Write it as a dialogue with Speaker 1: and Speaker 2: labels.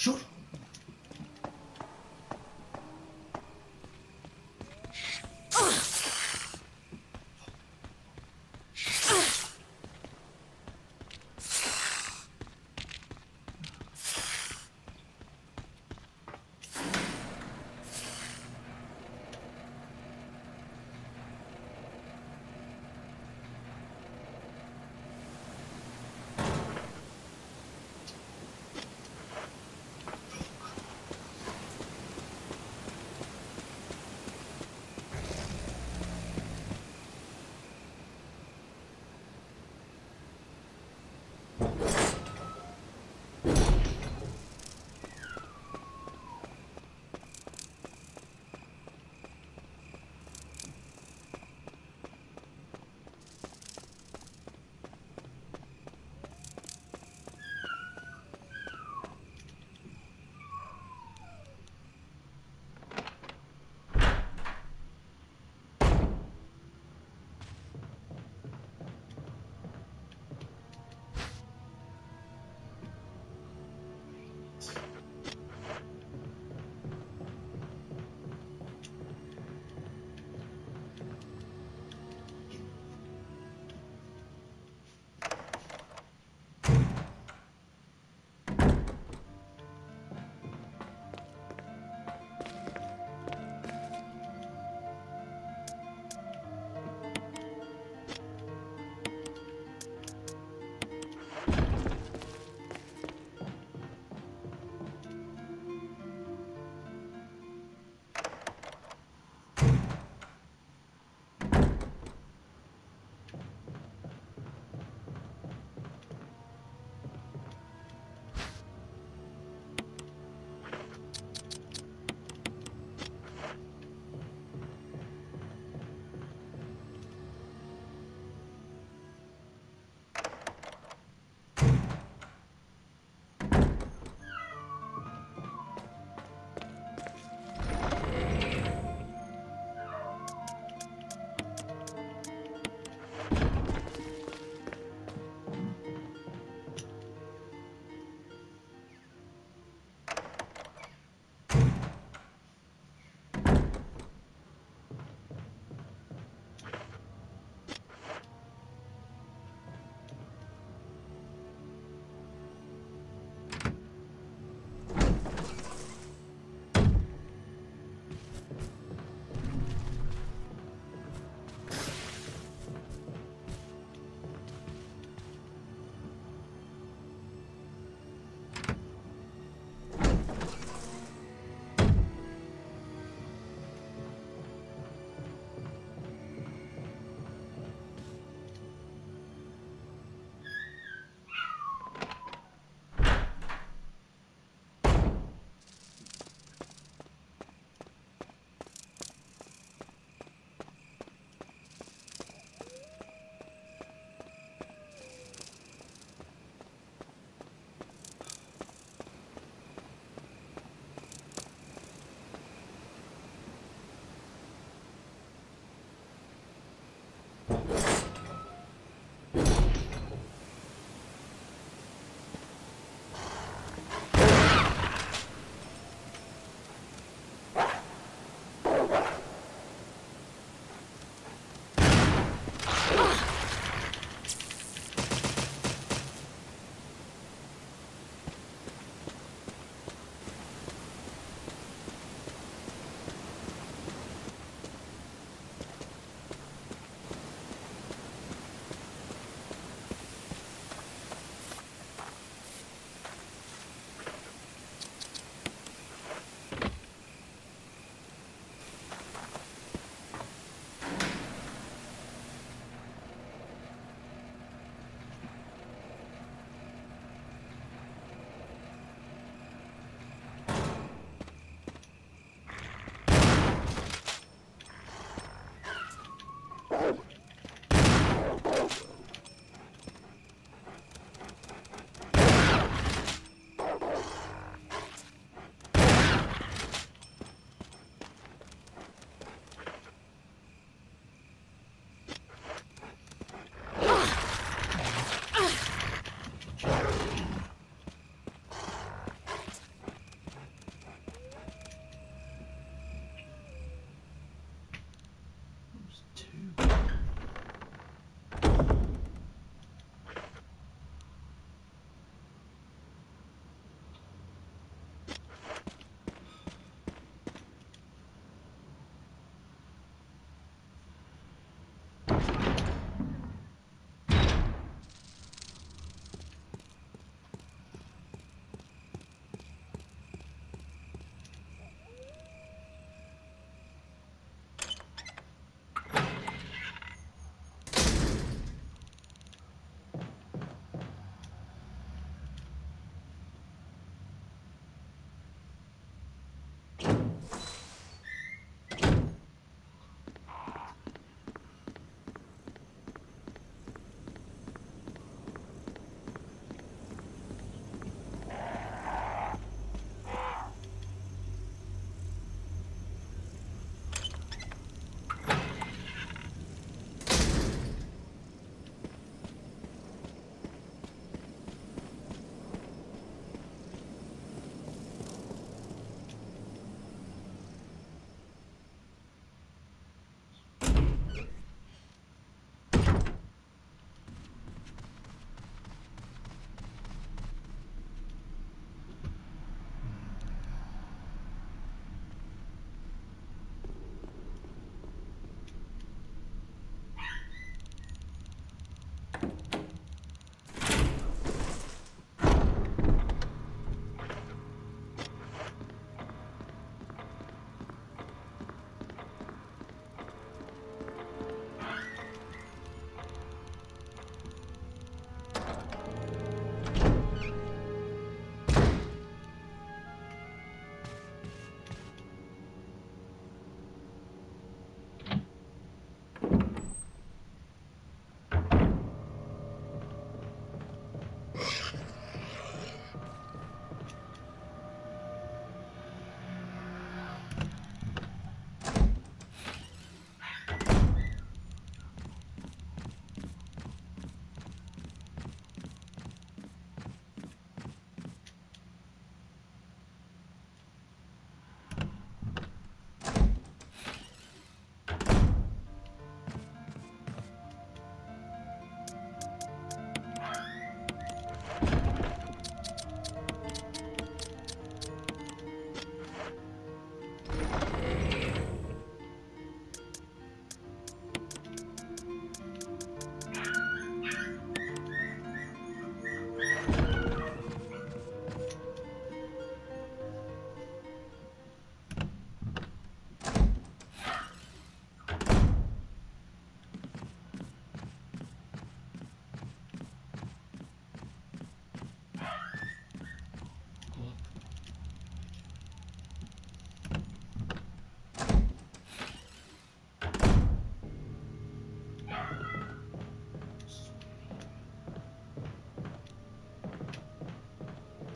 Speaker 1: Şur.